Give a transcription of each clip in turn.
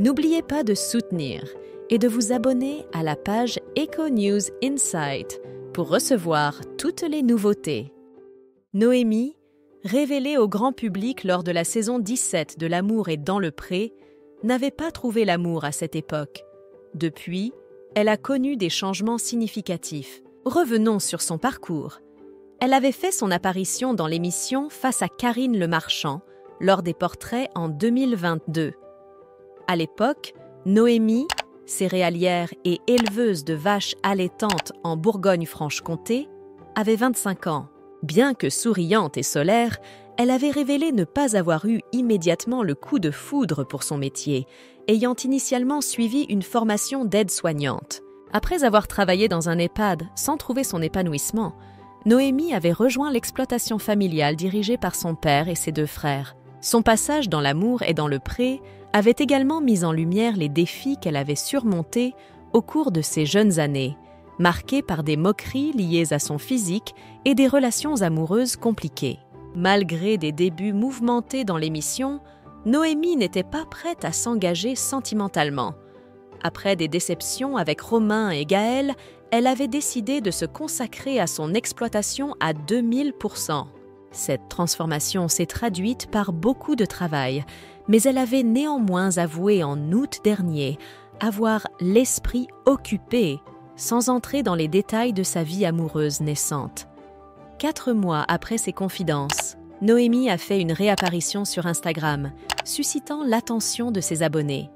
N'oubliez pas de soutenir et de vous abonner à la page Eco News Insight pour recevoir toutes les nouveautés. Noémie, révélée au grand public lors de la saison 17 de L'amour est dans le pré, n'avait pas trouvé l'amour à cette époque. Depuis, elle a connu des changements significatifs. Revenons sur son parcours. Elle avait fait son apparition dans l'émission face à Karine Le Marchand lors des portraits en 2022. À l'époque, Noémie, céréalière et éleveuse de vaches allaitantes en Bourgogne-Franche-Comté, avait 25 ans. Bien que souriante et solaire, elle avait révélé ne pas avoir eu immédiatement le coup de foudre pour son métier, ayant initialement suivi une formation d'aide-soignante. Après avoir travaillé dans un EHPAD sans trouver son épanouissement, Noémie avait rejoint l'exploitation familiale dirigée par son père et ses deux frères. Son passage dans l'amour et dans le pré avait également mis en lumière les défis qu'elle avait surmontés au cours de ses jeunes années, marqués par des moqueries liées à son physique et des relations amoureuses compliquées. Malgré des débuts mouvementés dans l'émission, Noémie n'était pas prête à s'engager sentimentalement. Après des déceptions avec Romain et Gaël, elle avait décidé de se consacrer à son exploitation à 2000%. Cette transformation s'est traduite par beaucoup de travail, mais elle avait néanmoins avoué en août dernier avoir l'esprit occupé, sans entrer dans les détails de sa vie amoureuse naissante. Quatre mois après ses confidences, Noémie a fait une réapparition sur Instagram, suscitant l'attention de ses abonnés.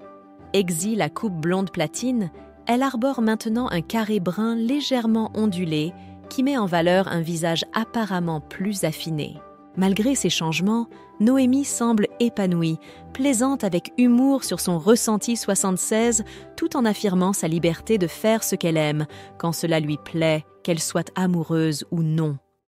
Exil à coupe blonde platine, elle arbore maintenant un carré brun légèrement ondulé qui met en valeur un visage apparemment plus affiné. Malgré ces changements, Noémie semble épanouie, plaisante avec humour sur son ressenti 76, tout en affirmant sa liberté de faire ce qu'elle aime, quand cela lui plaît, qu'elle soit amoureuse ou non.